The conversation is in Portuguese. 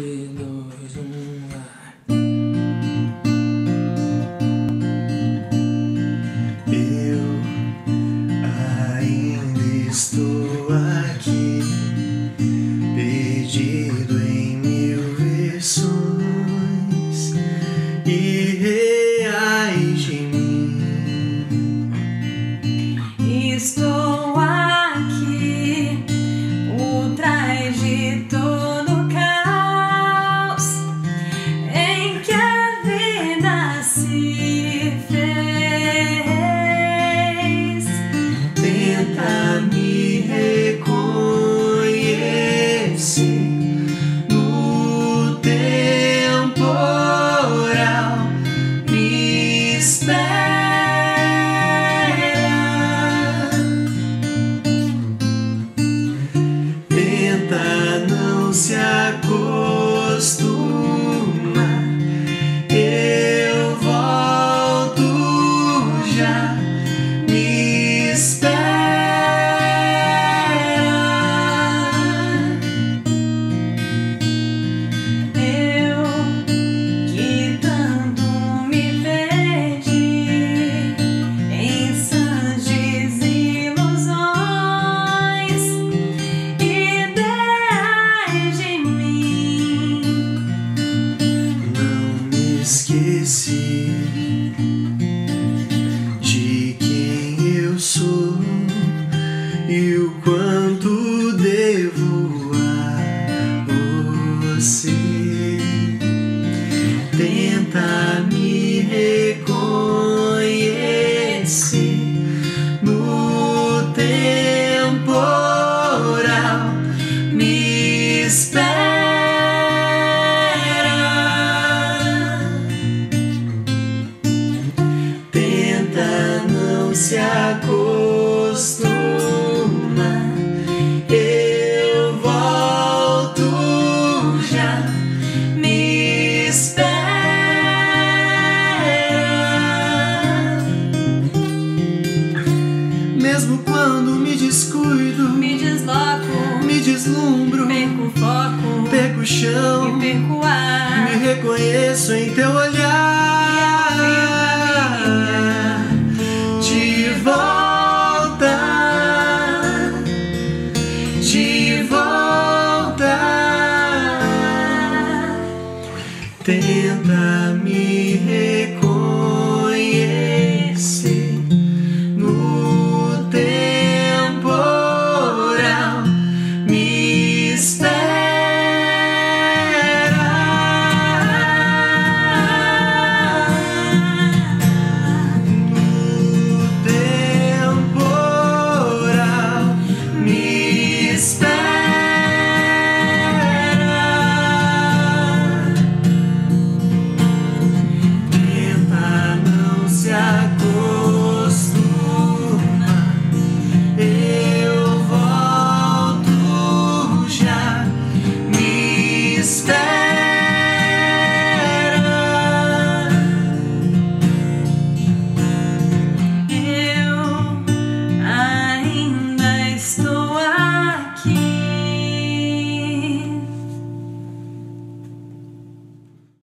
dois, um, vai. Eu ainda estou aqui, perdido no temporal, me espera. Tenta não se esqueci de quem eu sou e o quanto devo a você. Tenta acostumar. Eu volto já. Me espera. Mesmo quando me descuido, Me desloco, me deslumbro, perco foco perco o chão. e perco o ar. Me reconheço em teu olhar. Tenta me